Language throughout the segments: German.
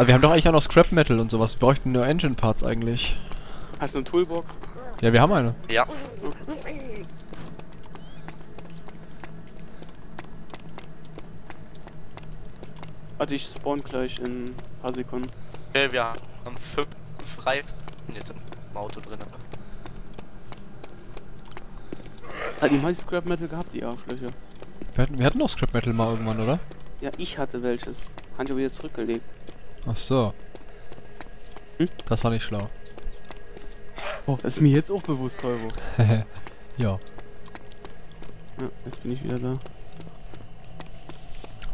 Aber wir haben doch eigentlich auch noch Scrap Metal und sowas. Wir bräuchten nur Engine Parts eigentlich. Hast du eine Toolbox? Ja, wir haben eine. Ja. Warte, ich spawn gleich in ein paar Sekunden. Okay, wir haben fünf frei jetzt im Auto drin. Hat die meisten Scrap Metal gehabt, die Arschlöcher. Wir hatten, wir hatten doch Scrap Metal mal irgendwann, oder? Ja, ich hatte welches. Hat ich aber wieder zurückgelegt. Ach so. Hm? Das war nicht schlau. Oh, das ist mir jetzt auch bewusst, Teuro. ja. Ja, jetzt bin ich wieder da.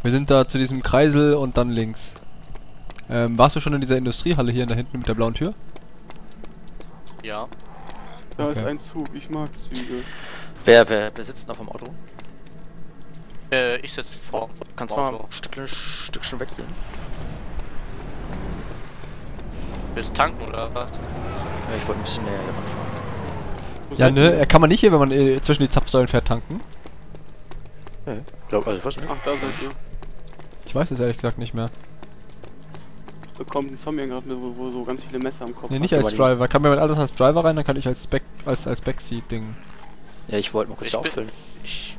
Wir sind da zu diesem Kreisel und dann links. Ähm, warst du schon in dieser Industriehalle hier da hinten mit der blauen Tür? Ja. Da Okay. ist ein Zug, ich mag Züge. Wer, wer, wer sitzt noch am Auto? Äh, ich sitze vor. Kannst du mal ein Stückchen, Stückchen wechseln? Willst tanken oder was? Ja, ich wollte ein bisschen näher hier ranfahren. Ja, ne? Äh, Kann man nicht hier, wenn man äh, zwischen die Zapfsäulen fährt, tanken? Ich glaube, also ich weiß nicht. Ach, da seid ihr. Ich weiß es ehrlich gesagt nicht mehr. Da kommt ein Zombie gerade mit, wo, wo so ganz viele Messer am Kopf Nee, hat. nicht als Driver. Kann mir mit alles als Driver rein, dann kann ich als Back als als Backseat-Ding. Ja, ich wollte mal kurz Ich bin- auffüllen. Ich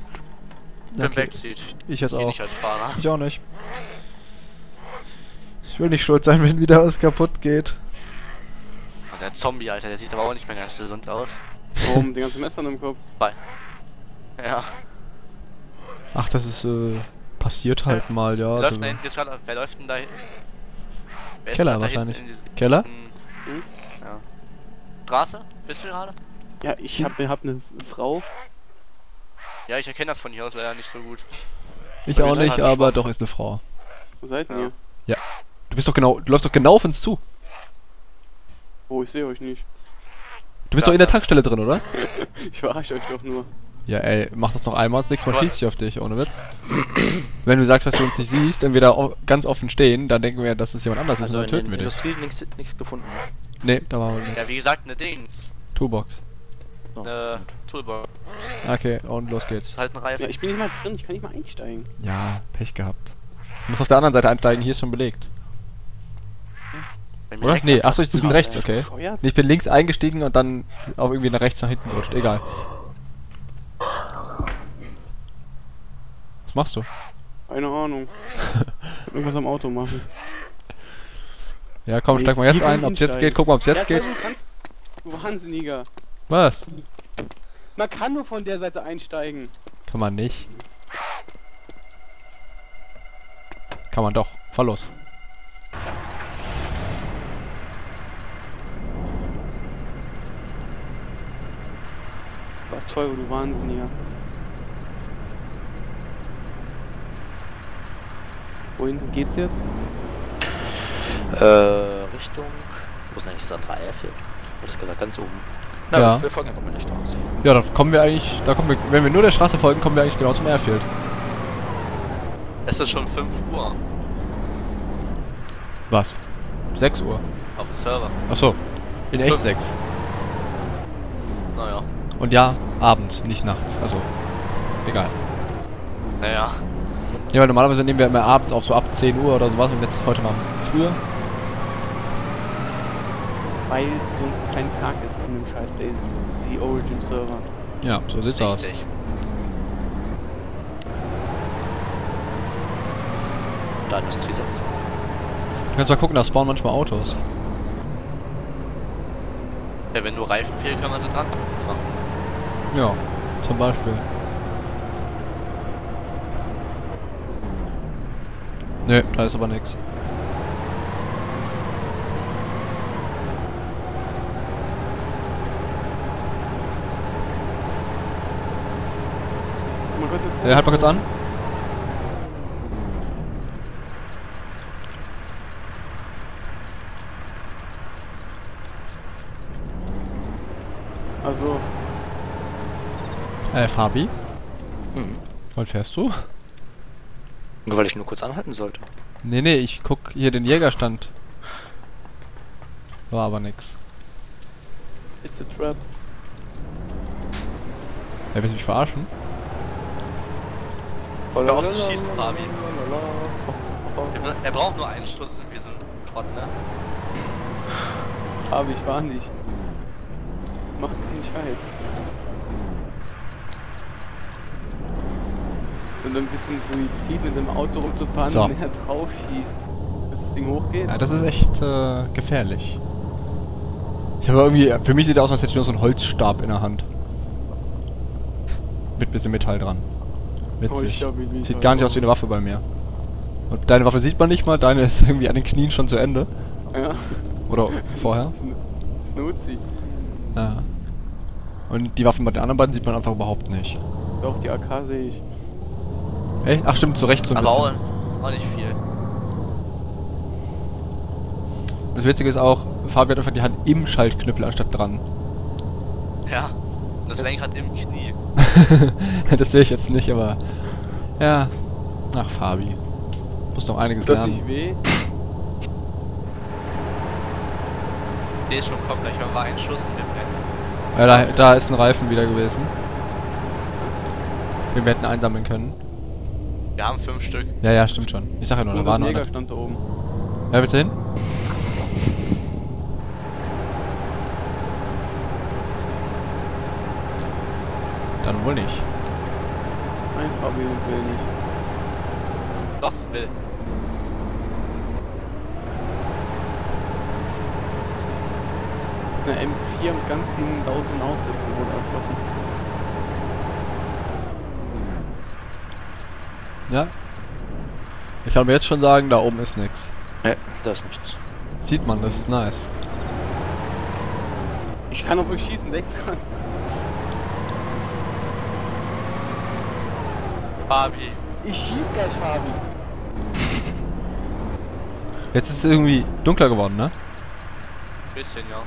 Ja, bin okay. Backseat. Ich jetzt Geh auch. nicht als Fahrer. Ich auch nicht. Ich will nicht schuld sein, wenn wieder was kaputt geht. Der Zombie, Alter, der sieht aber auch nicht mehr ganz gesund aus. Warum? Den ganzen Messern im Kopf. Ja. Ach, das ist äh, passiert halt mal, ja. Wer Also, läuft, da hinten jetzt gerade, wer läuft denn da hinten? Wer ist Keller denn wahrscheinlich. Keller? Hm? Ja. Straße? Bist du gerade? Ja, ich hab, hab eine Frau. Ja, ich erkenne das von hier aus leider nicht so gut. Ich Weil auch nicht, halt aber verschwommen. doch ist eine Frau. Wo seid Ja. ihr? Du bist doch genau, du läufst doch genau auf uns zu. Oh, ich sehe euch nicht. Du bist Ja, doch in der. Tankstelle drin, oder? Ich verarsche euch doch nur. Ja, ey, mach das noch einmal, das nächste Mal Aber- schieß ich auf dich, ohne Witz. Wenn du sagst, dass du uns nicht siehst und wir da ganz offen stehen, dann denken wir, dass es jemand anders ist Also und in dann töten wir dich. Industrie nichts, nichts gefunden. Nee, da war wohl Ja, nichts. wie gesagt, eine Dings. Toolbox. Oh, Eine. Toolbox. Okay, und los geht's. Halt ein Reifen. Ja, ich bin nicht mal drin, ich kann nicht mal einsteigen. Ja, Pech gehabt. Du musst auf der anderen Seite einsteigen, hier ist schon belegt. Mir Oder? Nee, achso, ich bin rechts, okay. Bescheuert? Nee, ich bin links eingestiegen und dann auch irgendwie nach rechts nach hinten gerutscht. Egal. Was machst du? Keine Ahnung. Irgendwas am Auto machen. Ja, komm, Nee, steig mal jetzt ein. Ob's jetzt Einsteigen. geht, guck mal, ob's jetzt ja, geht. Du kannst. Du Wahnsinniger. Was? Man kann nur von der Seite einsteigen. Kann man nicht. Kann man doch. Fahr los. Toll, du Wahnsinniger. Wohin geht's jetzt? Äh, Richtung. Wo ist denn eigentlich das andere Airfield? Das ist gerade ganz oben. Na, Ja. wir, folgen einfach mal der Straße. Ja, da kommen wir eigentlich, da kommen wir, wenn wir nur der Straße folgen, kommen wir eigentlich genau zum Airfield. Es ist schon 5 Uhr Was? 6 Uhr. auf dem Server. Achso. In echt Fünf. 6. Naja. Und ja, abends, nicht nachts. Also, egal. Naja. Ja, weil normalerweise nehmen wir immer abends auf, so ab 10 Uhr oder sowas und jetzt heute mal früher. Weil sonst kein Tag ist in dem scheiß Daisy. Die Origin Server. Ja, so sieht's aus. Richtig. Da Industriesatz. Du kannst mal gucken, da spawnen manchmal Autos. Ja, wenn nur Reifen fehlen, können wir sie dran machen. Ja, zum Beispiel. Nö, da ist aber der Äh, halt mal kurz an. Also, Äh, Fabi, Mhm. wann fährst du? Nur weil ich nur kurz anhalten sollte. Nee, nee, ich guck hier den Jägerstand. War aber nix. it's a trap. Ja, willst du mich verarschen? Hör auf zu schießen, Fabi. Er, er braucht nur einen Schuss und wir sind Schrott, ne? Aber ich war nicht. Macht keinen Scheiß. Und ein bisschen Suizid mit dem Auto rumzufahren So. und er drauf schießt. Dass das Ding hochgeht. Ja, das ist echt äh, gefährlich. Ich habe irgendwie, für mich sieht er aus, als hätte ich nur so einen Holzstab in der Hand. Mit bisschen Metall dran. Witzig. Sieht gar nicht aus wie eine Waffe bei mir. Und deine Waffe sieht man nicht mal, deine ist irgendwie an den Knien schon zu Ende. Ja, Oder vorher. ist, ein- ist ein Uzi. Ja. Und die Waffen bei den anderen beiden sieht man einfach überhaupt nicht. Doch, die AK sehe ich. Echt? Ach stimmt, zu Recht so ein Aber auch, bisschen. auch nicht viel. Und das Witzige ist auch, Fabi hat einfach die Hand im Schaltknüppel anstatt dran. Ja. Das Lenkrad im Knie. das sehe ich jetzt nicht, aber... Ja. Ach, Fabi. Muss noch einiges das lernen. nicht weh? Der ist schon kommt gleich mal ein Schuss und wir brennen. Ja, da, da ist ein Reifen wieder gewesen. Den wir hätten einsammeln können. Wir haben fünf Stück. Ja, ja, stimmt schon. Ich sag ja nur, da waren noch eine. stand da oben. Ja, willst du hin? Dann wohl nicht. Nein, Fabi will nicht. Doch, will. Eine M4 mit ganz vielen tausend Aufsätzen wurde erschossen. Ja? Ich kann mir jetzt schon sagen, da oben ist nix. Ne, da ist nichts. Sieht man, das ist nice. Ich kann auf euch schießen, denk dran. Fabi. Ich schieß gleich, Fabi. Jetzt ist es irgendwie dunkler geworden, ne? Bisschen, ja.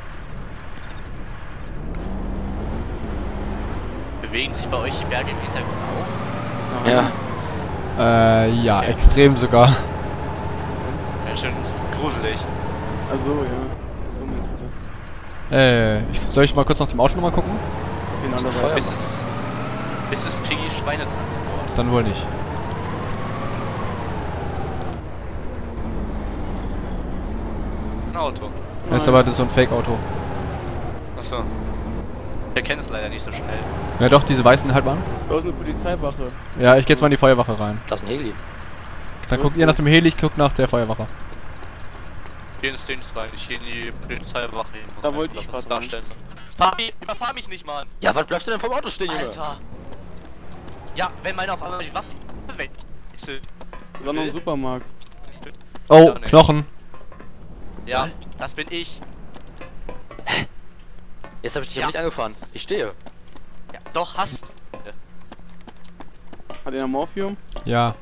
Bewegen sich bei euch die Berge im Hintergrund auch? Ja, Äh, ja, Okay. extrem sogar. Ja, schön gruselig. Achso, ja. So meinst du das. Äh, ich, soll ich mal kurz nach dem Auto nochmal gucken? Auf. Bis es, bis es Piggy Schweinetransport. Dann wohl nicht. Ein Auto. Das ist aber das ist so ein Fake-Auto. Achso. Ich erkenne es leider nicht so schnell. Ja doch, diese weißen halt mal. Da ist eine Polizeiwache. Ja, ich geh jetzt mal in die Feuerwache rein. da ist ein Heli. Dann guckt ihr nach dem Heli, ich guck nach der Feuerwache. Geh ins Dienst rein, ich geh in die Polizeiwache hin. und Da wollte ich rein. darstellen. Fabi, überfahr mich nicht, Mann! Ja, was bleibst du denn vom Auto stehen, Junge? Alter! Ja, wenn meine auf einmal die Waffe wechselt. Ein Supermarkt. Oh, nicht. Knochen. Ja, das bin ich. Jetzt habe ich dich Ja. nicht angefahren. Ich stehe. Ja, doch, hast. Hat einer Morphium? Ja,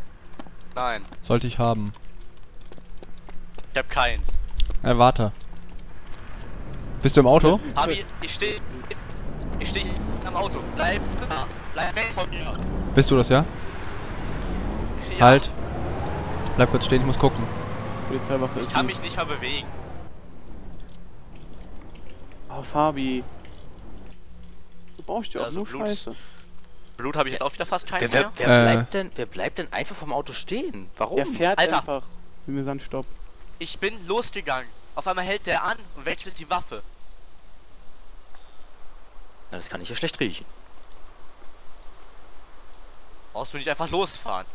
Nein, sollte ich haben. ich hab keins. Äh, warte. Bist du im Auto? Fabi, ich steh. Ich steh hier am Auto. Bleib da. Bleib weg von mir. Bist du das, ja? Ja, Halt. Bleib kurz stehen, ich muss gucken. Polizeiwache ist Ich kann mich nicht mal bewegen. Oh, Fabi. Brauchst ja Ja, auch so nur Blut. Scheiße. Blut habe ich jetzt auch wieder fast keins Wer, mehr. wer, wer, Äh. bleibt denn, wer bleibt denn einfach vom Auto stehen? Warum? Der fährt Alter. einfach. Wenn wir sagen Stopp. Ich bin losgegangen. Auf einmal hält der an und wechselt die Waffe. Na, das kann ich ja schlecht riechen. Brauchst du nicht einfach losfahren.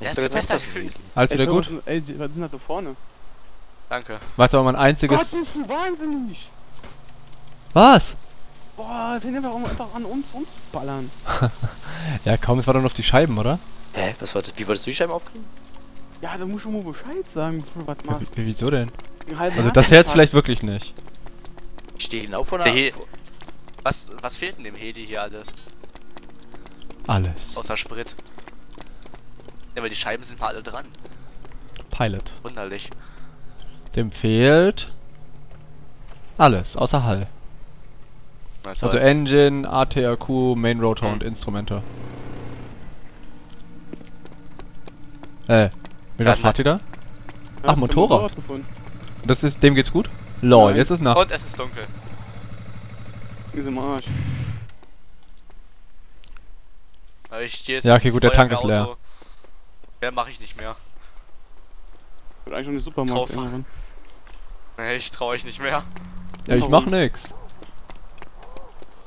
Der ist besser das gewesen. Alles wieder gut? Ey, was ist denn da vorne? Danke. Weißt du aber mein Gott, einziges... bist du wahnsinnig! Was? Boah, fängt einfach, an- einfach an uns umzuballern. Ja komm, es war doch nur auf die Scheiben, oder? Hä? Was war das? Wie wolltest du die Scheiben aufkriegen? Ja, da musst du mal Bescheid sagen, bevor du was Ja, machst. wie- wieso denn? Also das jetzt vielleicht wirklich nicht. Ich stehe genau vor Der. He was, was fehlt denn dem Heli hier alles? Alles. Außer Sprit. Ja, aber die Scheiben sind mal alle dran. Pilot. Wunderlich. Dem fehlt... Alles, außer Hall. Toll. Also Engine, ATRQ, Main Rotor Hm. und Instrumente. Äh, mit was Ja, fahrt ihr da? Ja, Ach, ich hab ein Motorrad. gefunden. Das ist, dem geht's gut? Lol, Nein. jetzt ist Nacht. Und es ist dunkel. Ist im Arsch. Aber ich stehe jetzt Ja, okay, gut, der Tank ist leer. Feuerwehrauto. Mehr mache ich nicht mehr. Wird eigentlich schon eine Supermarkt. Nee, ich traue euch nicht mehr. Ja, ich mach nix.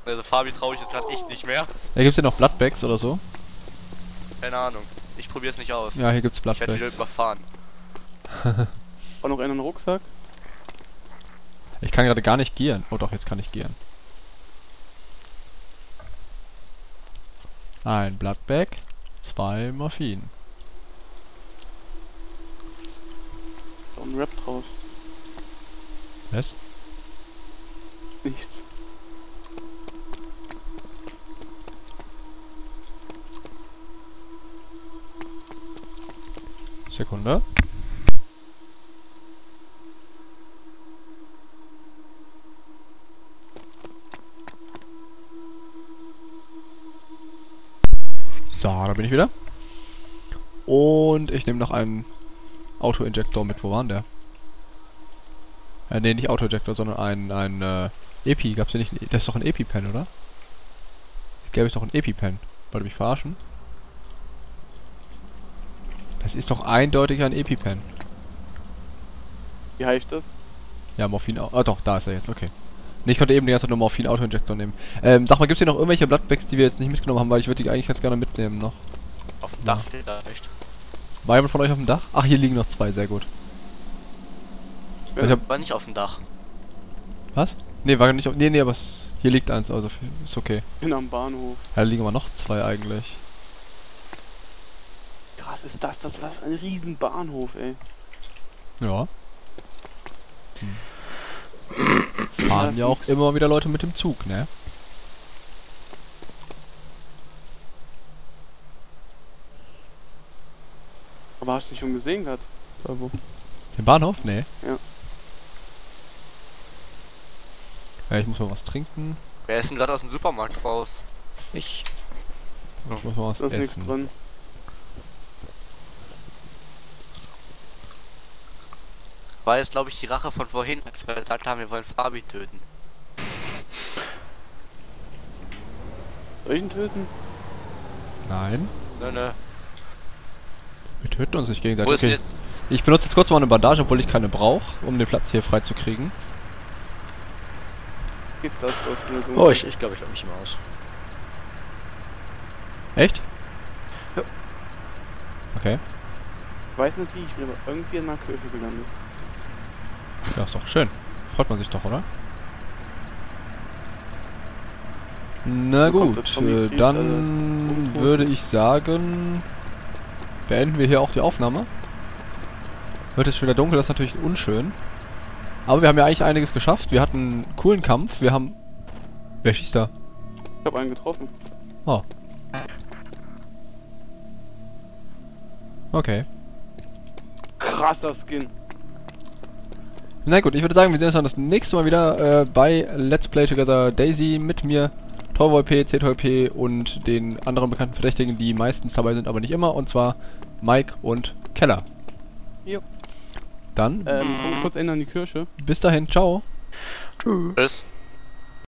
Also Fabi traue ich jetzt gerade echt nicht mehr. Ja, gibt's hier noch Bloodbags oder so? Keine Ahnung. Ich probier's nicht aus. Ja, hier gibt's ich werde wieder Bloodbags. überfahren. War noch einer einen Rucksack? Ich kann gerade gar nicht gieren. Oh doch, jetzt kann ich gieren. Ein Bloodbag, zwei Morphin. Da ein Rap draus. Was? Nichts. Sekunde. So, da bin ich wieder. Und ich nehme noch einen Auto-Injektor mit. Wo war denn der? Äh, nee, nicht Auto-Injektor, sondern ein, ein äh, Epi. Gab's hier nicht ein, Das ist doch ein Epi-Pen, oder? Gäbe es doch ein Epi-Pen. Wollt ihr mich verarschen? Das ist doch eindeutig ein EpiPen. Wie heißt das? Ja, Morphin. Ah, doch, da ist er jetzt, okay. Nee, ich konnte eben die ganze Zeit nur Morphin Auto-Injektor nehmen. Ähm, sag mal, gibt's hier noch irgendwelche Bloodbags, die wir jetzt nicht mitgenommen haben, weil ich würde die eigentlich ganz gerne mitnehmen noch. Auf dem Ja. Dach vielleicht. War jemand von euch auf dem Dach? Ach, hier liegen noch zwei, sehr gut. Ich hab, War nicht auf dem Dach. was? Nee, war nicht auf. Nee, nee, aber es, hier liegt eins, also ist okay. Bin am Bahnhof. Ja, da liegen aber noch zwei eigentlich. Krass ist das, das was für ein riesen Bahnhof, ey. Ja. Hm. Fahren das ja auch nix. immer wieder Leute mit dem Zug, ne? Aber hast du nicht schon gesehen gehabt? Da wo? Den Bahnhof? Nee. Ja. Ja, ich muss mal was trinken. Wer ist denn gerade aus dem Supermarkt raus? Ich. Ich muss mal was Da ist nichts essen. drin. War jetzt, glaube ich, die Rache von vorhin, als wir gesagt haben, wir wollen Fabi töten. Soll ich ihn töten? Nein. Nö, nö. Wir töten uns nicht gegenseitig. Wo ist Okay. jetzt? Ich benutze jetzt kurz mal eine Bandage, obwohl ich keine brauche, um den Platz hier frei zu kriegen. Gift das dort. Oh, ich ich, glaube, ich glaube mich immer aus. Echt? Ja. Okay. Ich weiß nicht wie, ich bin aber irgendwie in einer Kirche gelandet. Ja, ist doch schön. Freut man sich doch, oder? Na gut, äh, dann? Untot. würde ich sagen, beenden wir hier auch die Aufnahme. Wird es schon wieder dunkel, das ist natürlich unschön. Aber wir haben ja eigentlich einiges geschafft. Wir hatten einen coolen Kampf. Wir haben... Wer schießt da? Ich hab einen getroffen. Oh. Okay. Krasser Skin. Na gut, ich würde sagen, wir sehen uns dann das nächste Mal wieder äh, bei Let's Play Together Daisy mit mir, TorWolP, CTOLP und den anderen bekannten Verdächtigen, die meistens dabei sind, aber nicht immer, und zwar Mike und Keller. Jo. Dann, Ähm, kurz ändern die Kirche. bis dahin, ciao. Tschüss.